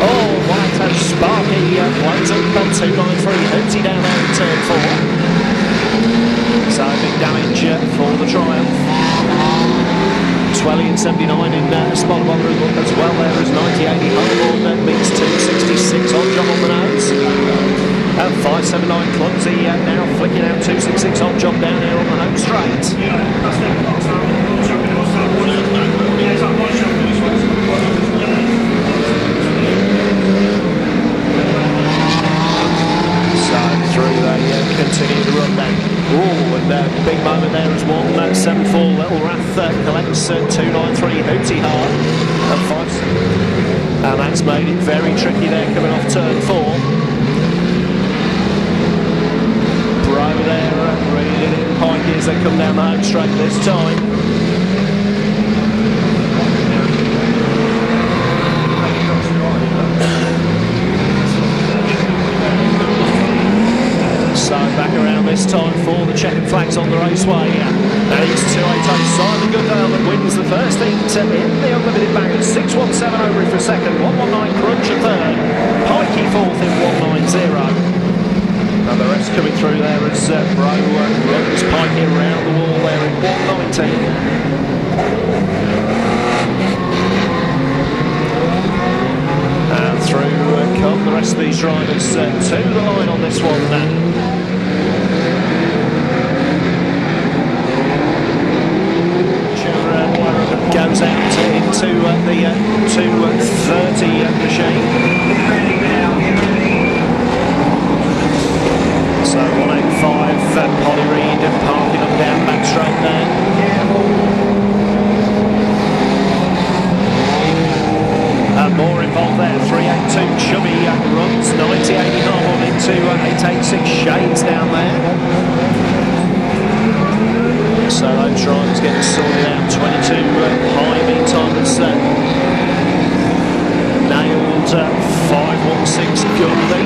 Oh, White and Sparky uh, up on 293 Hooty down there in turn 4. So big damage uh, for the Triumph. Swelly in 79 in uh, spot one as well there as 9080 Harborn uh, meets 266 on job on the nose. And 579 Clumsy uh, now flicking out 266 on job down here on the home straight. So through they uh, to run down. Oh, and uh, big moment there as one. Uh, 7-4 Little Wrath uh, collects uh, 293 Hooty Hard and 5 And that's made it very tricky there coming off turn 4. Bro there uh, reeling in Pikey as they come down the home straight this time. So back around this time for the checkered flags on the raceway. And it's 280 Simon Goodale that wins the first heat in the unlimited bangers. 617 over for second, 119 Crunch a third, Pikey fourth in 190. And the rest coming through there as uh, Bro uh, runs Pikey around the wall there in 119. And through uh, come the rest of these drivers uh, to the line on this one then. Goes out into uh, the uh, 230 uh, machine. So 185 uh, Polly Reed parking up down back straight there. Uh, more involved there. 382 Chubby uh, runs 90 80 Harmon into uh, 886 Shades down there. So those drivers getting sorted out. 22 uh, high meantime as uh, nailed uh, 516 Gully.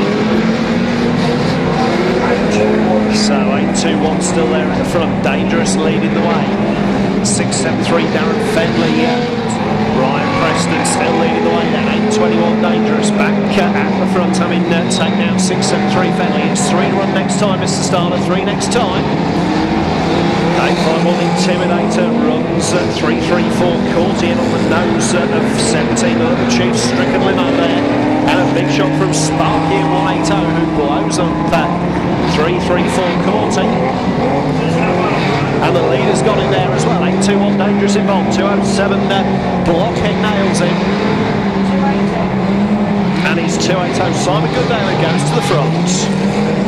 So 821 still there at the front. Dangerous leading the way. 6-7-3 Darren Fendley. Uh, Ryan Preston still leading the way then. 821 Dangerous back at the front. Having uh, taken out 673 Fendley. It's three to run next time, Mr. Starter. Three next time. 851 Intimidator runs at 334 caught in on the nose of 17 the little Chief Stricken limo there big shot from Sparky 180 who blows up that 334 Courty and the leader's got in there as well. 821 Dangerous involved 207 uh, Blockhead nails him and he's 280 Simon Goodale goes to the front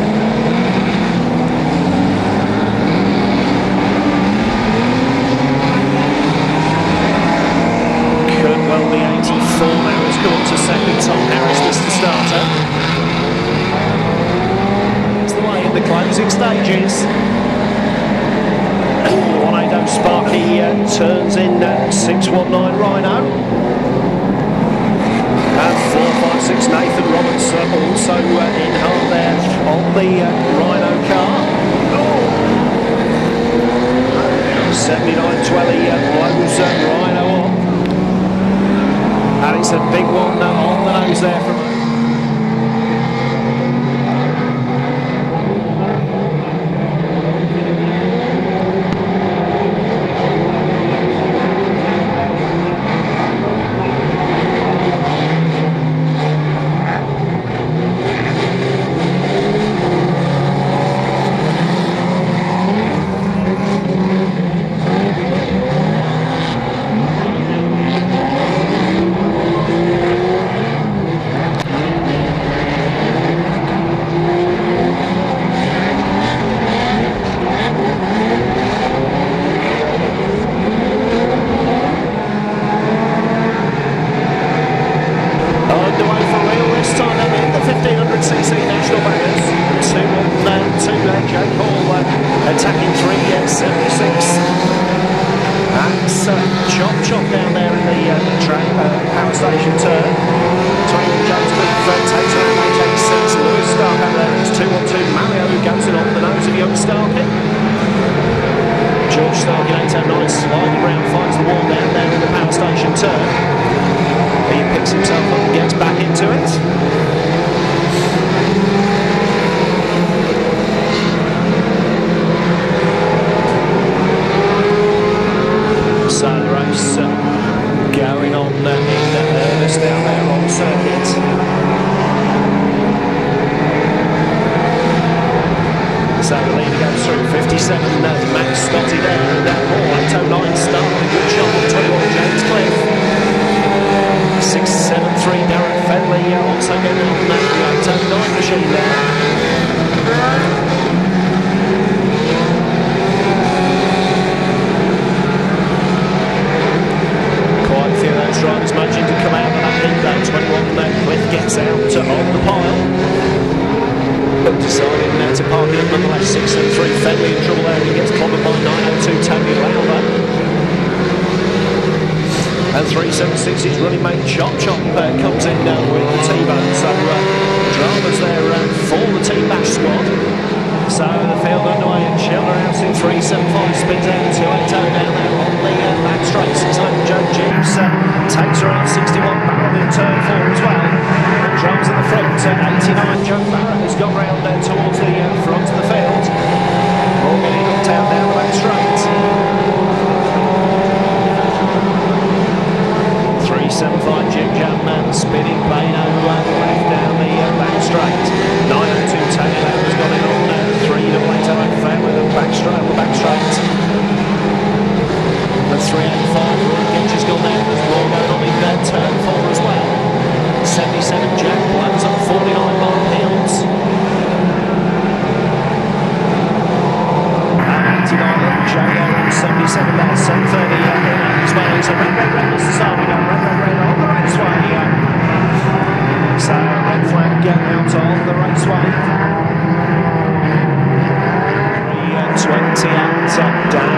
closing stages. 180 Sparky uh, turns in uh, 619 Rhino. And 456 Nathan Roberts uh, also in hard there on the uh, Rhino car. 79 Twelly uh, blows uh, Rhino on. And it's a big one uh, on the nose there from Underway for real this time then in the 1500cc National Bangers. Two on uh, two there, Jake Hall uh, attacking three at 76. That's uh, Chop Chop down there in the uh, track, uh, power station turn. Twain Jones uh, takes around 886. Lewis Stark out there. It's 2 on 2. Mario who goes in on the Starkin. George Starkin 809 sliding round, Carter on the pile. But decided now to park it up nonetheless. 6 and 3. Fenley in trouble there. He gets clobbered by 9 and 2, Tony Lauber. And 376's running mate Chop Chop uh, comes in now with the T-Bone. So uh, drama's there uh, for the Team Bash squad. So the field underway and Schiller out in 375 spins out to 8 on the right side, 3 20 top down.